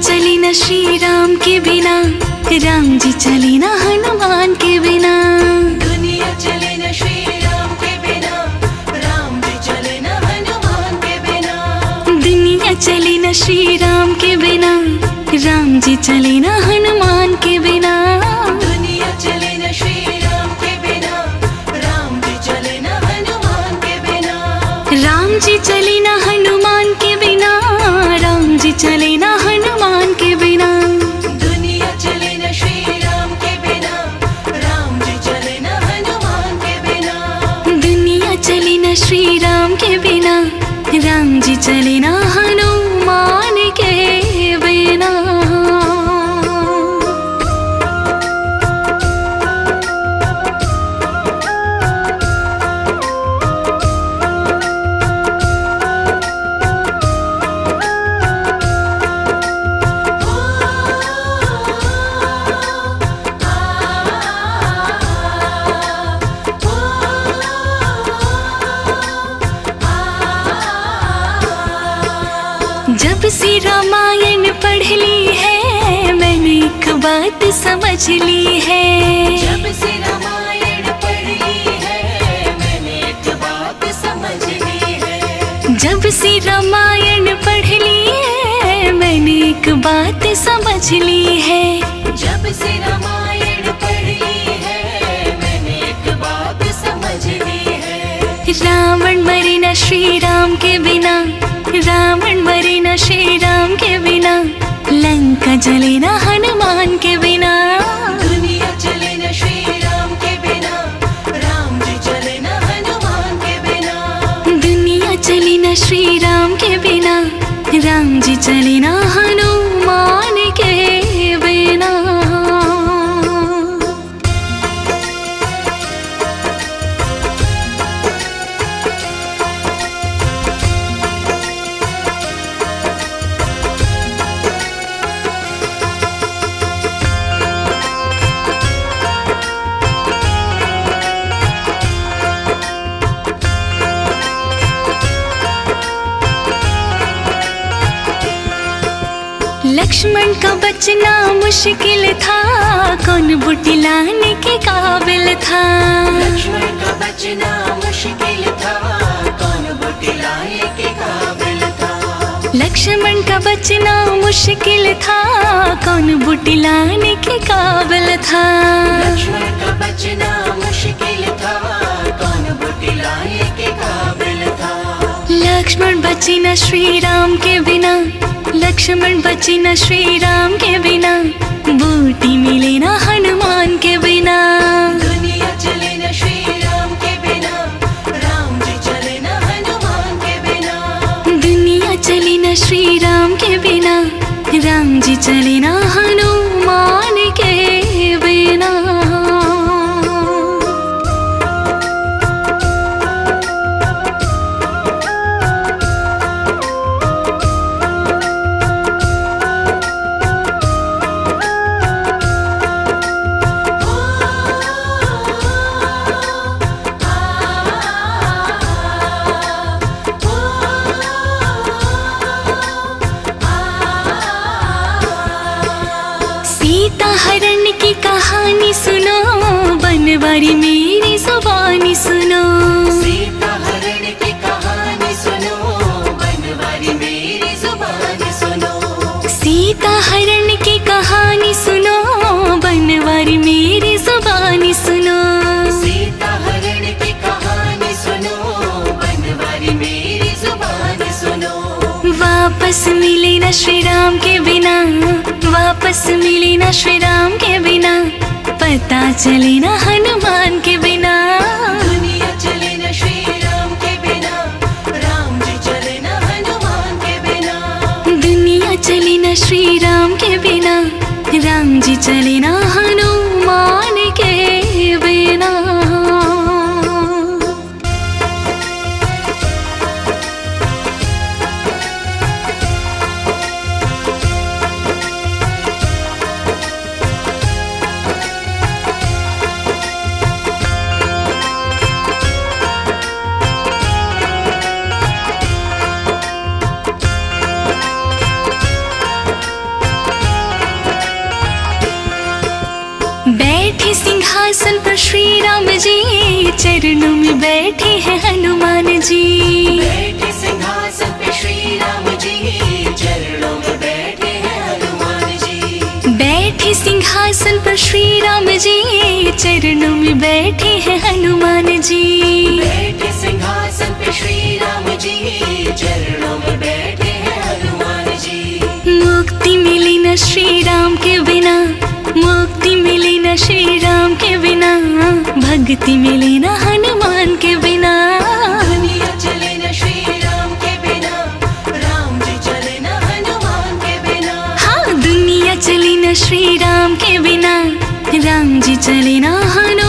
न श्री राम के बिना राम जी चले न हनुमान के बिना दुनिया चले न श्री राम के बिना राम जी चले न हनुमान के बिना दुनिया चले न श्री राम के बिना राम जी चले न हनुमान के बिना दुनिया चले न श्री राम के बिना राम जी चले न हनुमान के बिना राम जी चले न हनुमान के बिना राम जी चले न जी चले न जब से रामायण पढ़ ली है मैंने एक बात समझ ली है। जब से रामायण पढ़ ली है मैंने एक बात समझ ली है। जब से रामायण पढ़ ली है मैंने एक बात समझ ली है। जब से रामायण पढ़ ली है मैंने एक बात समझ ली है। रावण मरे न श्री राम के बिना रावण मरे न श्री राम के बिना लंका जले न लक्ष्मण का बचना मुश्किल था। कौन बुटी लाने के काबिल था? लक्ष्मण का बचना मुश्किल था। कौन के काबिल था? लक्ष्मण का बचना मुश्किल था। कौन बुटी लाने के काबिल था? लक्ष्मण का बचना मुश्किल था। कौन के काबिल था? लक्ष्मण बची न श्री राम के बिना। लक्ष्मण बची न श्री राम के बिना बूटी मिले ना हनुमान के बिना। दुनिया चले न श्री राम के बिना राम जी चले न हनुमान के बिना। दुनिया चले न श्री राम के बिना राम जी चले न की कहानी सुनो बनवारी मेरी जुबानी सुनो। सीता हरण की कहानी सुनो बनवारी मेरी ज़ुबान सुनो। सीता हरण की कहानी सुनो बनवारी मेरी जुबानी सुनो। सीता हरण की कहानी सुनो बनवारी मेरी ज़ुबान सुनो। वापस मिले न श्री राम के बिना। वापस मिली ना श्री राम के बिना। पता चले ना हनुमान के राम जी चरणों में बैठे हैं हनुमान जी। बैठे सिंहासन पे श्री राम जी चरणों में बैठे हैं हनुमान जी। बैठे सिंहासन पर श्री राम जी चरणों में बैठे हैं हनुमान जी। बैठे सिंहासन पे श्री राम जी चरणों में बैठे हैं हनुमान जी। मुक्ति मिली न श्री राम के बिना मुक्ति मिली न श्री राम भक्ति मिले ना हनुमान के बिना। दुनिया चले ना श्री राम के बिना। राम जी चले ना हनुमान के बिना। हाँ दुनिया चले ना श्री राम के बिना। राम जी चले ना हनुमान